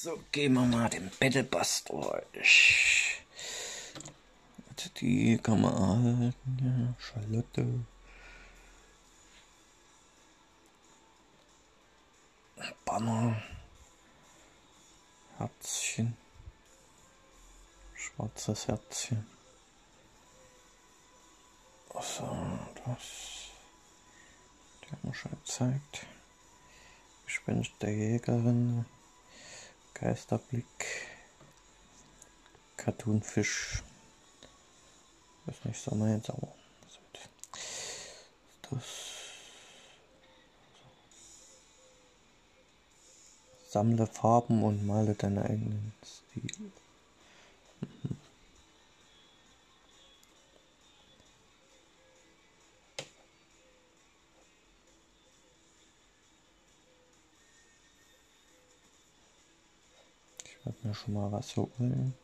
So, gehen wir mal den Battlebass durch. Die kann man halten, ja, Charlotte. Banner. Herzchen. Schwarzes Herzchen. So, das. Wir schon gezeigt. Gespenst der Jägerin. Geisterblick. Cartoonfisch. Ist nicht so mein Sauer. Das. Sammle Farben und male deinen eigenen Stil. Ich werde mir schon mal was holen.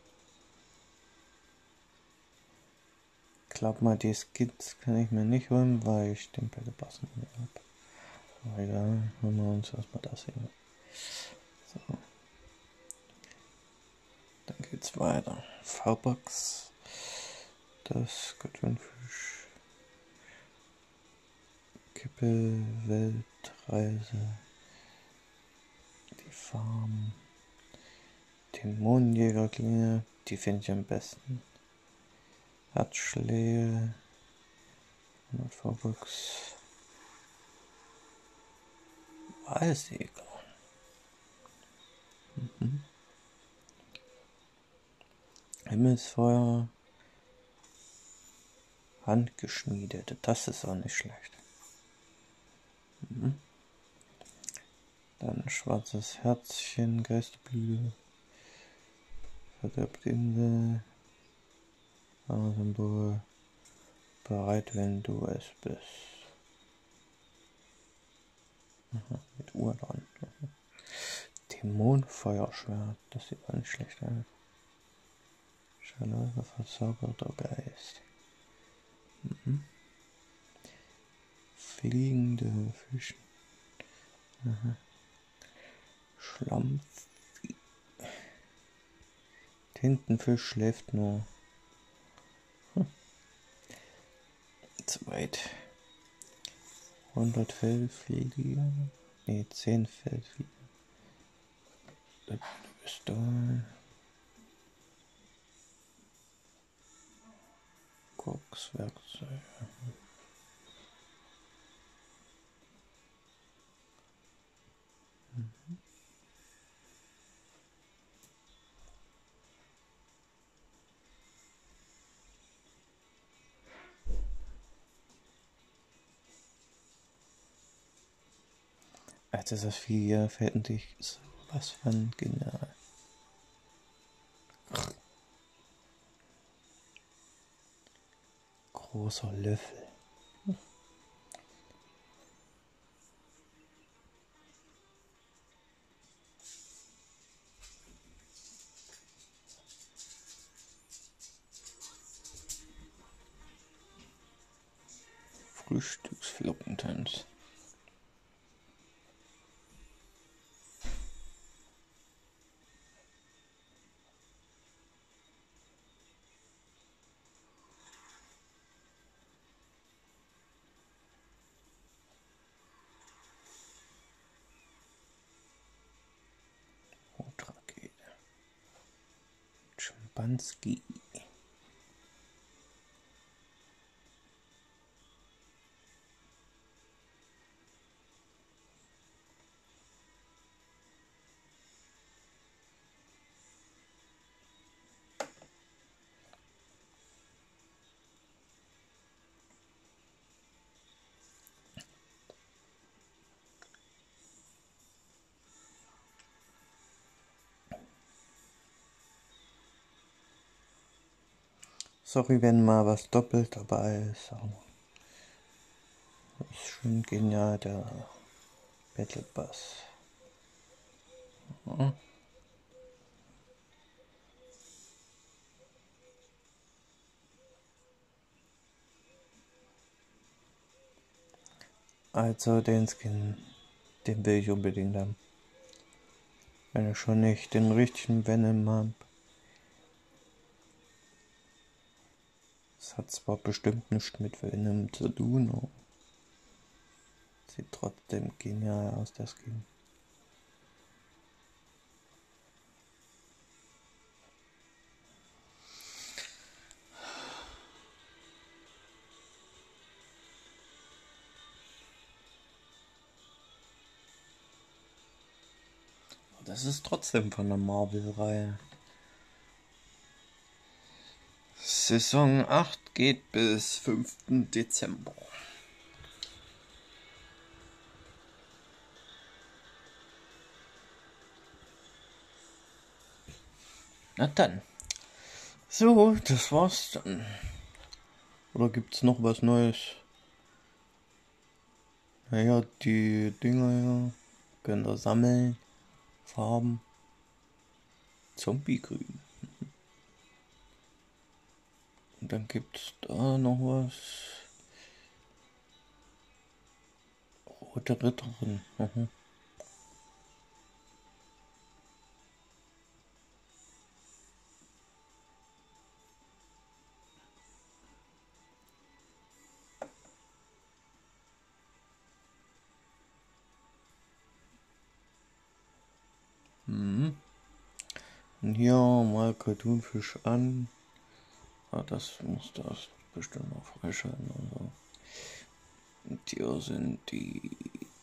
glaube mal, die Skits kann ich mir nicht holen, weil ich den Pellepass nicht mehr habe. Aber egal, holen wir uns erstmal das hier. So. Dann geht's weiter. V-Box. Das Göttinfisch. Kippe, Weltreise. Die Farm. Dämonenjägerklinge. Die finde ich am besten. Herzschläge. 100 V-Bucks. Mhm. Himmelsfeuer. Handgeschmiedet. Das ist auch nicht schlecht. Mhm. Dann schwarzes Herzchen, Geistblühe. Verderbte Insel. Symbol bereit, wenn du es bist. Aha, mit Uhr dran. Dämonenfeuerschwert, das sieht nicht schlecht aus. Charlotte verzauberter Geist. Mhm. Fliegende Fische. Aha. Schlampf. Tintenfisch schläft nur. zu weit. 100 Feldfliege. Ne, 10 Feldfliege. Du bist da. Cox Als das Vieh hier fertig ist, was von genial. Großer Löffel. Frühstücksflockentanz. Stepanski. Sorry, wenn mal was doppelt dabei ist. Das ist schon genial, der Battle Bass. Mhm. Also den Skin, den will ich unbedingt haben. Wenn ich schon nicht den richtigen Venom hab. Hat zwar bestimmt nichts mit Venom zu tun, aber sieht trotzdem genial aus, der Skin. Das ist trotzdem von der Marvel-Reihe. Saison 8 geht bis 5. Dezember. Na dann. So, das war's dann. Oder gibt's noch was Neues? Naja, die Dinger hier könnt ihr sammeln. Farben. Zombiegrün. Und dann gibt's da noch was. Rote Ritterin. Mhm. Mhm. Und hier mal Kartonfisch an. Ah, das muss das bestimmt noch frisch sein. Also. Hier sind die,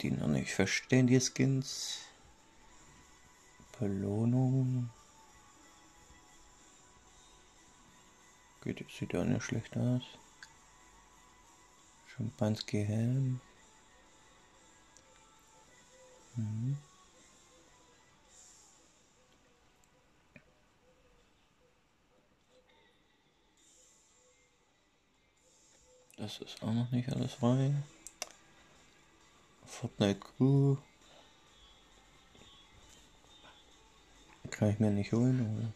die noch nicht verstehen, die Skins. Belohnung. Geht, jetzt sieht ja nicht schlecht aus. Schimpanski Helm. Mhm. Das ist auch noch nicht alles frei. Fortnite Crew. Kann ich mir nicht holen, oder?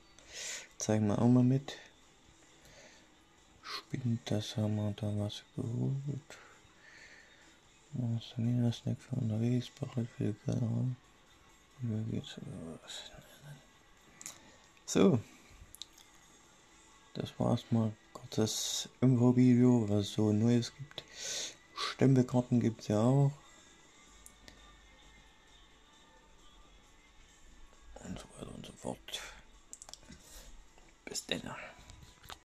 Zeigen wir auch mal mit. Spinnt, das haben wir da was geholt. Monster Snack für unterwegs, bereit für die Kamera. So. Das war's mal kurzes Info-Video, was so Neues gibt. Stempelkarten gibt es ja auch.